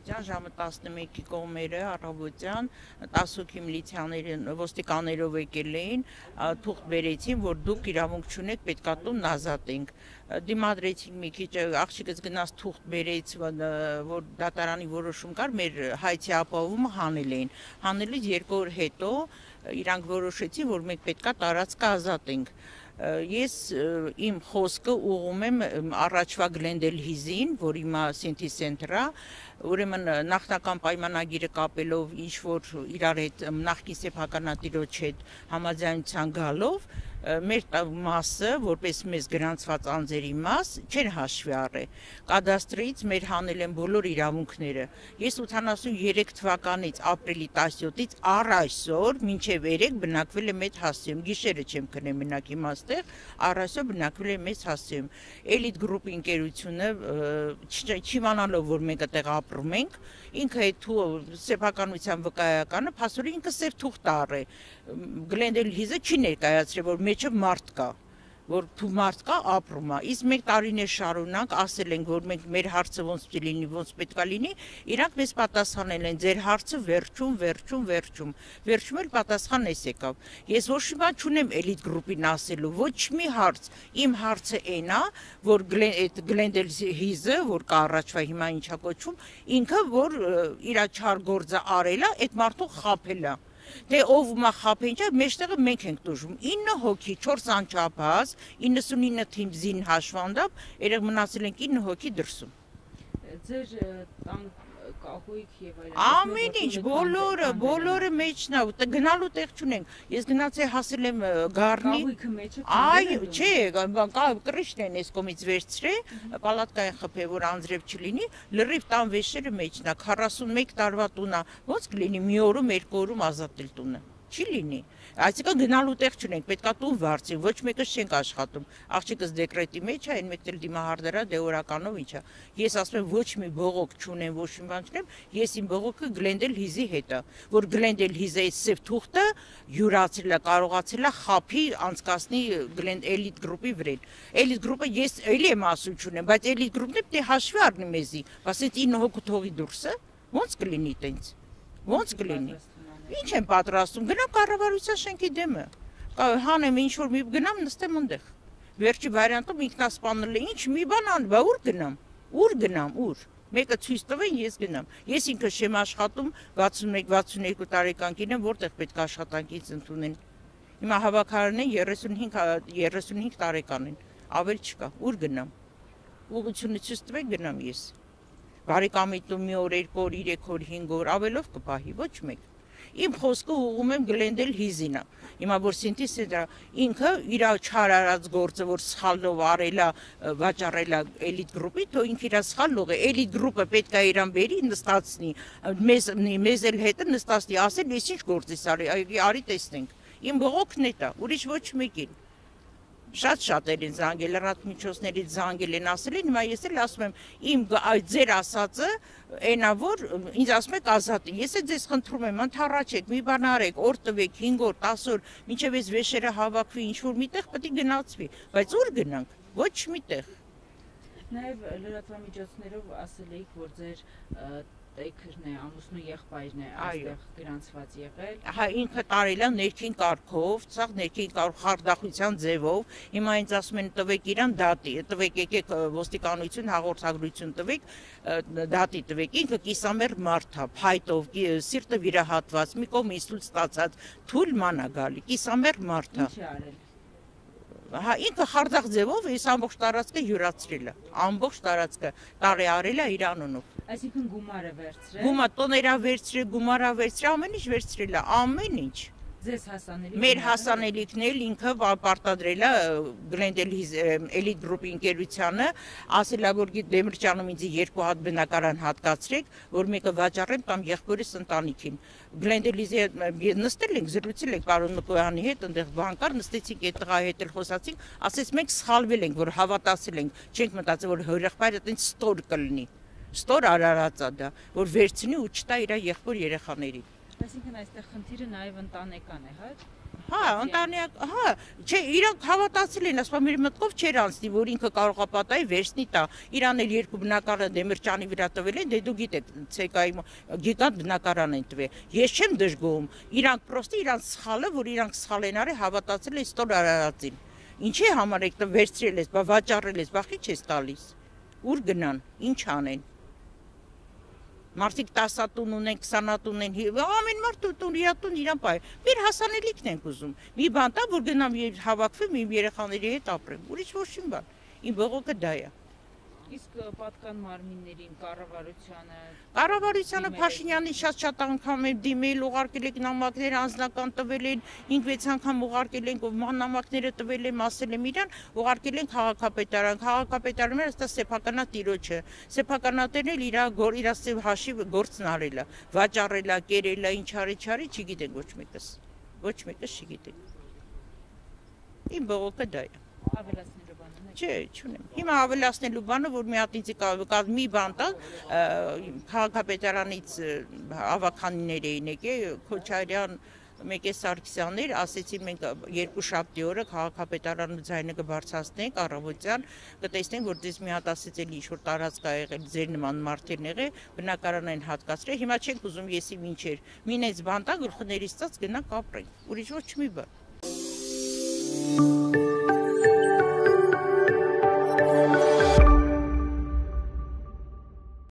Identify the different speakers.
Speaker 1: առավոտյան ժամը 11-ի կողմերը առավոտյան 10 հոգի միլիցիաների ոստիկաններով եկել էին, թուղթ բերեցին, որ դուք իրավունք չունեք, պետքա տուն ազատենք դիմադրեցին մի քիչ աղջիկս գնաց թուղթ բերեց որ դատարանի որոշում կար մեր հայցի ապահովումը հանել էին հանելից երկու օր հետո իրանք որոշեցին որ մենք պետքա տարածքը ազատենք ես իմ խոսքը ուղում եմ առաջվա Գլենդել Հիզին, որ հիմա Սինթի Սենտրա, ուրեմն նախնական պայմանագիրը կապելով ինչ որ իրար հետ նախկին սեփականատիրոջ հետ համաձայնության գալով մեր մասը, որպես մեզ գրանցված անձերի մաս, չեն հաշվի առե։ Կադաստրից մեր հանել են բոլոր իրավունքները։ Ես 83 թվականից ապրիլի 17-ից առ այսօր մինչև 3 բնակվել եմ այդ հասցեում։ Գիշերը չեմ քնեմ մենակ իմաստեղ, առ այսօր բնակվել եմ այս հասցեում։ Էլիտ գրուպի ընկերությունը չիմանալով որ մենք այդտեղ ապրում ենք, ինքը այդ սեփականության վկայականը փաստորեն ինքը սև թուղթ առե։ Գլենդել հիզը չի ներկայացրել որ մեջը մարդ կա որ մարդ կա ապրում է։ Իսկ մենք տարիներ շարունակ ասել ենք, որ մենք մեր հարցը ոնց պետք լինի, ոնց պետքա լինի, իրանք մեզ պատասխանել են, ձեր հարցը վերջում, վերջում, վերջում։ Վերջում էլ պատասխան էս եկավ։ Ես ոչ մի բան չունեմ էլիտ գրուպին ասելու, ոչ մի հարց։ Իմ հարցը այն է, որ այդ Գլենդել Հիզը, որ կա առաջվա հիմա ինչա կոչվում, ինքը որ իր չար գործը արել է, այդ մարդու խափել Դե ով մա խափենջա, մեջտեղը մենք ենք դժում։ 9 հոգի, 4 անչափահաս, 99 թիմ զին հաշվանդապ, երեք մնացել ենք 9 հոգի դրսում։
Speaker 2: Ձեր տան կահույք եւ այլն։
Speaker 1: Ամեն ինչ, բոլորը, բոլորը մեջն է, գնալու տեղ չունենք։ Ես գնացի հասել եմ Գառնի։
Speaker 2: Կահույքը մեջը։
Speaker 1: Այ, չէ, կրիշն են այս կողմից վերցրե, պալատկային խփե, որ անձրև չլինի, լրիվ տան վեշերը մեջն է, 41 տարվա տուն է։ Ոնց կլինի մի օրում, երկու օրում ազատել տունը։ Չի լինի։ Այսինքն գնալու տեղ չունենք, պետքա տուն վարձի, ոչ մեկը չենք աշխատում։ Աղջիկս դեկրետի մեջ է, այն մեկն էլ դիմահարդերա դե օրականով ինչա։ Ես ասում եմ ոչ մի բողոք չունեմ, ոչ մի բան չունեմ, ես իմ բողոքը Գլենդել Հիզի հետ է, որ Գլենդել Հիզի այս սև թուղթը յուրացել է, կարողացել է խափի անցկасնի Գլենդ էլիտ գրուպի վրան։ Էլիտ գրուպը ես էլի եմ ասում չունեմ, բայց էլիտ գրուպն է պետք է հաշվի առնի մեզի, ասեց 9 հոգու թողի դուրսը, ո՞նց կլինի տենց։ Ո՞նց կլինի։ Ինչ եմ պատրաստում։ Գնամ կառավարության շենքի դեմը։ Հանեմ ինչ որ մի գնամ նստեմ այնտեղ։ Վերջի վարիանտում ինքնասպանել է ինչ մի բան ան, բա ուր գնամ։ Ուր գնամ, ուր։ Մեկը ցույց տվեն, ես գնամ։ Ես ինքը չեմ աշխատում 61-62 տարեկան կին եմ, որտեղ պետք է աշխատանքից ընդունեն։ Հիմա հավաքարն են 35 35 տարեկան են։ Ավել չկա։ Ուր գնամ։ Ուղղությունը ցույց տվեք գնամ ես։ Բարեկամիտու մի օր, երկու օր, 3 օր, 5 օր ավելով կպահի, ոչ մեկ իմ խոսքը ուղում եմ Գլենդել Հիզինա։ Հիմա որ սինտիզը դա ինքը իր չարարած գործը որ սխալով արելա վաճառելա էլիտ գրուպի, թո ինքը իր սխալող է։ Էլիտ գրուպը պետք է իրան բերի նստացնի, մեզ մեզ էլ հետը նստացնի, ասել ես ինչ գործ ես արի, արի տեսնենք։ Իմ բողոքն է դա, ուրիշ ոչ մեկին շատ շատեր են զանգել, լրատվամիջոցներից զանգել են ասել են, հիմա ես էլ ասում եմ, իմ ձեր ասածը այնա որ ինձ ասում եք ազատ։ Ես էլ ձեզ խնդրում եմ, ընդառաջեք, մի բան արեք, օր տվեք, 5 օր, 10 օր, մինչև այս վեշերը հավաքվի, ինչ որ միտեղ պետք է գնացվի, բայց ուր գնանք։ Ոչ միտեղ։
Speaker 2: Նաև լրատվամիջոցներով ասել եք, որ ձեր տեքրն է, ամուսնու եղբայրն է այստեղ գրանցված եղել։
Speaker 1: Հա ինքը տարել է ներքին կարգով, ցախ ներքին կարգ խարդախության ձևով։ Հիմա ինձ ասում են տվեք իրան դատի, տվեք եկեք ոստիկանություն հաղորդագրություն տվեք, դատի տվեք։ Ինքը կիսամեր մարդ է, փայտով, սիրտը վիրահատված, մի կողմ ինսուլտ ստացած, թույլ մանա գալի, կիսամեր մարդ է։
Speaker 2: Ինչ արել
Speaker 1: հա ինքը խարդախ ձևով այս ամբողջ տարածքը յուրացրել է ամբողջ տարածքը տարի արել է իր անունով
Speaker 2: Այսինքն գումարը վերցրել։
Speaker 1: Գումա տոներա վերցրել, գումարա վերցրել, ամեն ինչ վերցրել է, ամեն ինչ։
Speaker 2: Ձեզ հասանելի։
Speaker 1: Մեր հասանելիքն էլ ինքը պարտադրել է Glendale Elite Group-ի ընկերությանը, ասել է որ Դեմիրճանում ինձ երկու հատ բնակարան հատկացրեք, որ մեկը վաճառեմ կամ եղբորիս ընտանիքին։ Glendale-ի նստել ենք, զրուցել ենք պարոն Մկոյանի հետ, այնտեղ բանկար նստեցինք այդ տղայի հետ էլ խոսացինք, ասեց մենք սխալվել ենք, որ հավատացել ենք, չենք մտածել որ հորեղբայրը տենց ստոր կլինի ստոր արարածա դա, որ վերցնի ու չտա իր եղբոր երեխաներին։
Speaker 2: Այսինքն այստեղ խնդիրը նաև ընտանեկան է, հա։
Speaker 1: Հա, ընտանիք, հա, չէ, իրանք հավատացել են, ասում մեր մտքով չէր անցնի, որ ինքը կարող է պատահի վերցնի տա։ Իրան էլ երկու բնակարան Դեմիրճանի վրա տվել են, դե դու գիտեք, ցեկայի գիգանտ բնակարան են տվել։ Ես չեմ դժգոհում։ Իրանք պրոստը իրանք սխալը, որ իրանք սխալ են արել, հավատացել են ստոր արարածին։ Ինչի համար եք վերցրել ես, բա վաճառել ես, բախի չես տալիս։ Ուր գնան, ինչ անեն։ Մարդիկ 10 տուն ունեն, 20 տուն են, ամեն մարդ տուն իր տուն իրան բայ։ Մեր հասանելիքն ենք ուզում։ Մի բան տա, որ գնամ հավաքվեմ իմ երեխաների հետ ապրեմ։ Ուրիշ ոչինչ բան։ Իմ բողոքը դա է։
Speaker 2: Իսկ պատկան մարմիններին կառավարությանը
Speaker 1: Կառավարությանը Փաշինյանի շատ-շատ անգամ է դիմել, ուղարկել եք նամակներ, անձնական տվել են, 5-6 անգամ ուղարկել են, նամակները տվել եմ, ասել եմ իրան, ուղարկել են քաղաքապետարան, քաղաքապետարանը ըստ սեփականա տիրոջը։ Սեփականատերն էլ իր գոր իր սև հաշիվ գործն արել է, վաճառել է, կերել է, ինչ արի, չարի, չգիտեն ոչ մեկս։ Ոչ մեկս չգիտեն։ Իմ բողոքը դա է
Speaker 2: ավելացնելու բանը։
Speaker 1: Չէ, չունեմ։ Հիմա ավելացնելու բանը, որ մի հատ ինձ կա մի բան տա, քաղաքապետարանից ավականիներ էին եկել, Քոչարյան Մեկե Սարգսյաններ ասեցին մենք երկու շաբթի օրը քաղաքապետարանը ձայնը կբարձրացնենք առավոտյան կտեսնենք որ դες մի հատ ասեցել ինչ որ տարածք ա եղել ձեր նման մարդերն եղել բնակարան են հատկացրել հիմա չենք ուզում եսի ինչեր մինեց բանտա գլխներից ծած գնանք ապրենք ուրիշ ոչ մի բան